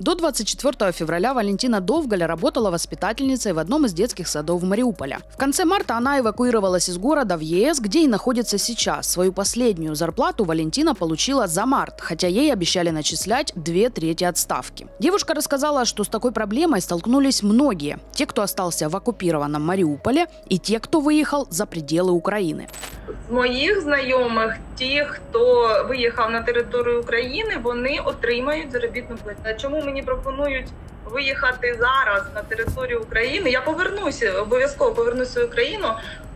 До 24 февраля Валентина Довголя работала воспитательницей в одном из детских садов Мариуполя. В конце марта она эвакуировалась из города в ЕС, где и находится сейчас. Свою последнюю зарплату Валентина получила за март, хотя ей обещали начислять две трети отставки. Девушка рассказала, что с такой проблемой столкнулись многие. Те, кто остался в оккупированном Мариуполе, и те, кто выехал за пределы Украины. Моїх знайомих, ті, хто виїхав на територію України, вони отримають заробітну плату. Чому мені пропонують виїхати зараз на територію України? Я повернуся, обов'язково повернуся в Україну.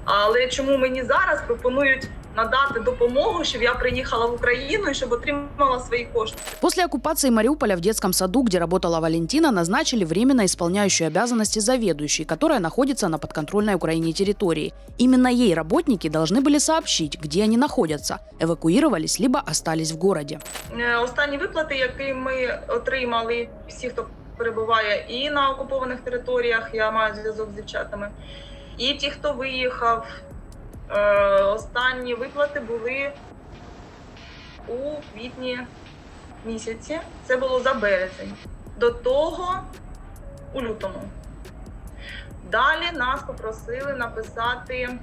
Але чому мені зараз пропонують надати допомогу, щоб я приїхала в Україну і щоб отримала свої кошти? После оккупации Мариуполя в детском саду, где работала Валентина, назначили временно исполняющую обязанности заведующей, которая находится на подконтрольной Украине территории. Именно ей работники должны были сообщить, где они находятся, эвакуировались либо остались в городе. Е, Останні виплати, які ми отримали, всі, хто перебуває і на окупованих територіях, я маю зв'язок з дівчатами, і ті, хто виїхав. Е, Останні виплати були у квітні місяці. Це було за березень. До того у лютому. Далі нас попросили написати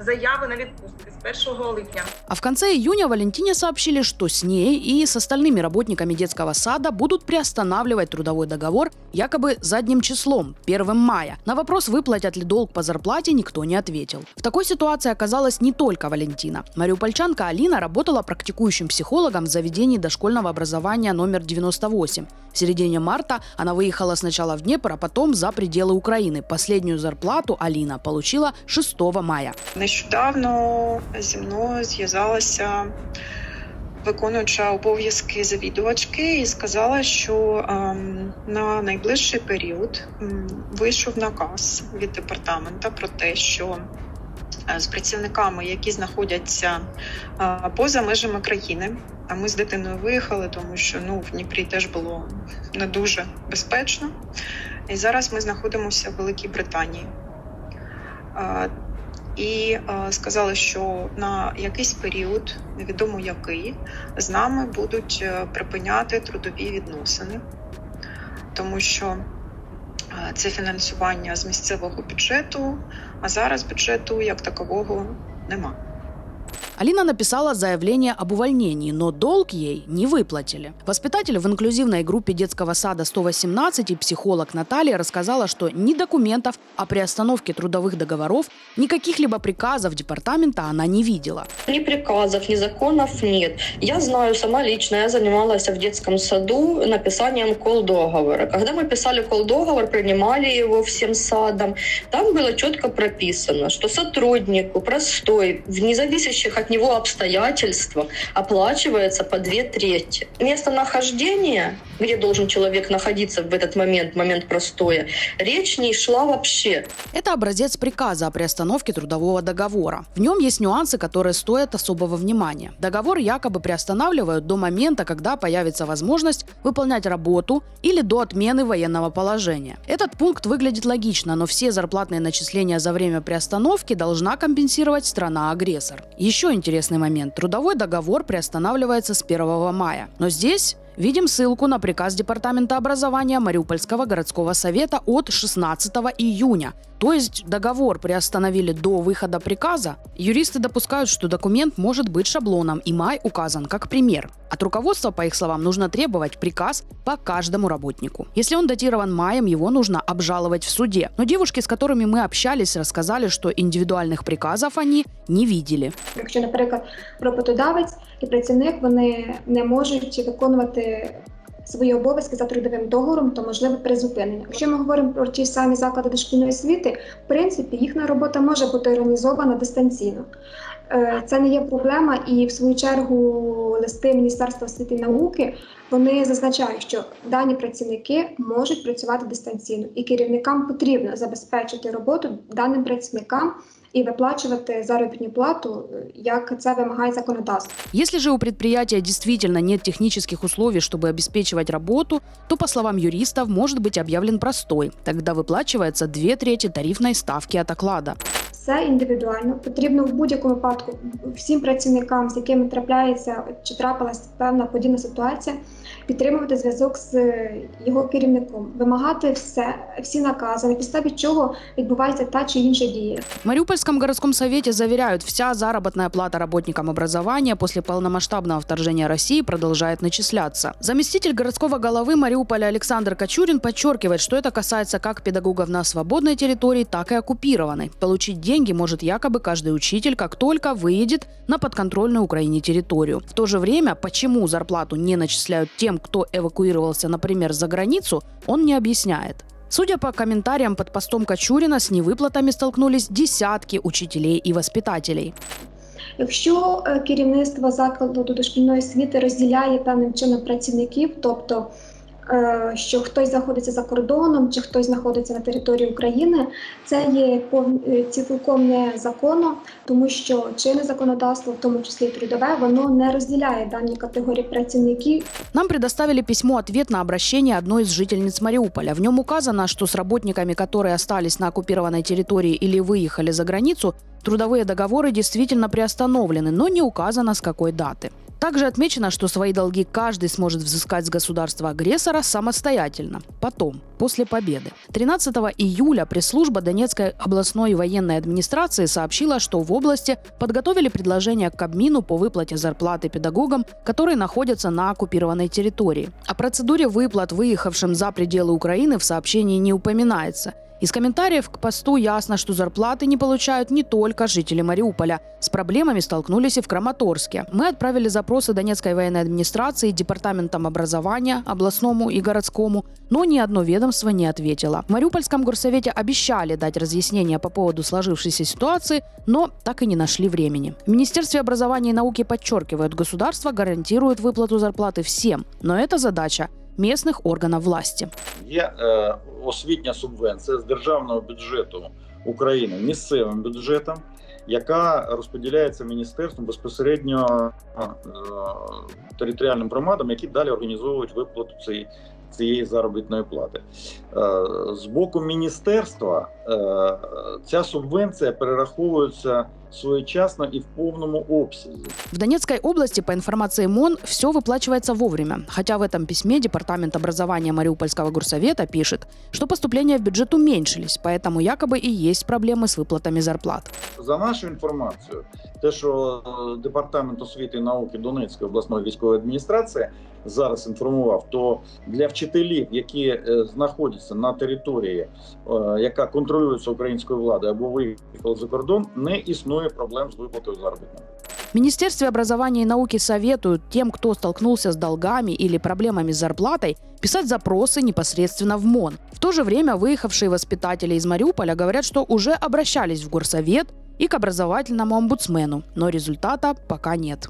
заяви на відпустки з 1 липня. А в конце июня Валентине сообщили, что с ней и с остальными работниками детского сада будут приостанавливать трудовой договор якобы задним числом, 1 мая. На вопрос, выплатят ли долг по зарплате, никто не ответил. В такой ситуации оказалась не только Валентина. Мариупольчанка Алина работала практикующим психологом в заведении дошкольного образования номер 98. В середине марта она выехала сначала в Днепр, а потом за пределы Украины. Последнюю зарплату Алина получила 6 мая. Нещодавно зі мною зв'язалася виконуюча обов'язки завідувачки і сказала, що ем, на найближчий період вийшов наказ від департамента про те, що е, з працівниками, які знаходяться е, поза межами країни, а ми з дитиною виїхали, тому що ну в Дніпрі теж було не дуже безпечно. І зараз ми знаходимося в Великій Британії. І е, сказали, що на якийсь період, невідомо який, з нами будуть е, припиняти трудові відносини, тому що е, це фінансування з місцевого бюджету, а зараз бюджету як такового нема. Алина написала заявление об увольнении, но долг ей не выплатили. Воспитатель в инклюзивной группе детского сада 118 и психолог Наталья рассказала, что ни документов о приостановке трудовых договоров, ни каких-либо приказов департамента она не видела. Ни приказов, ни законов нет. Я знаю сама лично, я занималась в детском саду написанием колл-договора. Когда мы писали колл-договор, принимали его всем садом, там было четко прописано, что сотруднику простой, в независящих от него обстоятельствах оплачивается по две трети. Местонахождение, где должен человек находиться в этот момент, момент простое, речь не шла вообще. Это образец приказа о приостановке трудового договора. В нем есть нюансы, которые стоят особого внимания. Договор якобы приостанавливают до момента, когда появится возможность выполнять работу или до отмены военного положения. Этот пункт выглядит логично, но все зарплатные начисления за время приостановки должна компенсировать страна-агрессор. Еще интересный момент. Трудовой договор приостанавливается с 1 мая. Но здесь Видим ссылку на приказ Департамента образования Мариупольского городского совета от 16 июня. То есть договор приостановили до выхода приказа. Юристы допускают, что документ может быть шаблоном, и май указан как пример. От руководства, по их словам, нужно требовать приказ по каждому работнику. Если он датирован маем, его нужно обжаловать в суде. Но девушки, с которыми мы общались, рассказали, что индивидуальных приказов они не видели. Якщо, наприклад, роботодавець і працівник вони не можуть виконувати свої обов'язки за трудовим договором, то можливе призупинення. Якщо ми говоримо про ті самі заклади дошкільної освіти, в принципі, їхня робота може бути організована дистанційно. Е, Це не є проблема, і в свою чергу листи Міністерства освіти і науки вони зазначають, що дані працівники можуть працювати дистанційно, і керівникам потрібно забезпечити роботу даним працівникам і виплачувати заробітну плату, е, як це вимагає законодавство. Если же у предприятия действительно нет технических условий, чтобы обеспечивать работу, то, по словам юристов, может быть объявлен простой. Тогда выплачивается две трети тарифной ставки от оклада. Все індивідуально. Потрібно в будь-якому випадку всім працівникам, з якими трапляється чи трапилась певна подібна ситуація, підтримувати зв'язок з його керівником, вимагати все, всі накази, на підставі чого відбувається та чи інша дія. В Мариупольском городском совете заверяют, вся заработная плата работникам образования после полномасштабного вторжения России продолжает начисляться. Заместитель городского головы Мариуполя Александр Кочурин подчеркивает, что это касается как педагогов на свободной территории, так и оккупированной. Получить деньги может якобы каждый учитель, как только выедет на подконтрольную Украине территорию. В то же время, почему зарплату не начисляют тем, кто эвакуировался, например, за границу, он не объясняет. Судя по комментариям под постом Кочурина, с невыплатами столкнулись десятки учителей и воспитателей. Якщо е, керівництво закладу дошкільної освіти розділяє певним чином працівників, тобто е, що хтось знаходиться за кордоном чи хтось знаходиться на території України, це є пов- е, цілком незаконно, тому що чинне законодавство, в тому числі і трудове, воно не розділяє дані категорії працівників Нам предоставили письмо-ответ на обращение одной из жительниц Мариуполя. В нем указано, что с работниками, которые остались на оккупированной территории или выехали за границу, трудовые договоры действительно приостановлены, но не указано с какой даты. Также отмечено, что свои долги каждый сможет взыскать с государства-агрессора самостоятельно, потом, после победы. 13 июля пресс-служба Донецкой областной военной администрации сообщила, что в области подготовили предложение к Кабмину по выплате зарплаты педагогам, которые находятся на оккупированной территории. О процедуре выплат выехавшим за пределы Украины в сообщении не упоминается. Из комментариев к посту ясно, что зарплаты не получают не только жители Мариуполя. С проблемами столкнулись и в Краматорске. Мы отправили запросы Донецкой военной администрации, департаментам образования, областному и городскому, но ни одно ведомство не ответило. В Мариупольском горсовете обещали дать разъяснение по поводу сложившейся ситуации, но так и не нашли времени. В Министерстве образования и науки подчеркивают, государство гарантирует выплату зарплаты всем, но это задача местных органов власти. Є е, освітня субвенція з державного бюджету України місцевим бюджетом, яка розподіляється міністерством безпосередньо е, територіальним громадам, які далі організовують виплату цієї, цієї заробітної плати. Е, з боку міністерства ця субвенція перераховується своєчасно і в повному обсязі. В Донецкой области, по информации МОН, все выплачивается вовремя. Хотя в этом письме Департамент образования Мариупольского горсовета пишет, что поступления в бюджет уменьшились, поэтому якобы и есть проблемы с выплатами зарплат. За нашу інформацію, те, що е, департамент освіти і науки Донецької обласної військової адміністрації зараз інформував, то для вчителів, які е, знаходяться на території, е, яка контролюється українською владою або виїхали за кордон, не існує проблем з виплатою заробітної. В Министерстве образования и науки советуют тем, кто столкнулся с долгами или проблемами с зарплатой, писать запросы непосредственно в МОН. В то же время выехавшие воспитатели из Мариуполя говорят, что уже обращались в горсовет и к образовательному омбудсмену, но результата пока нет.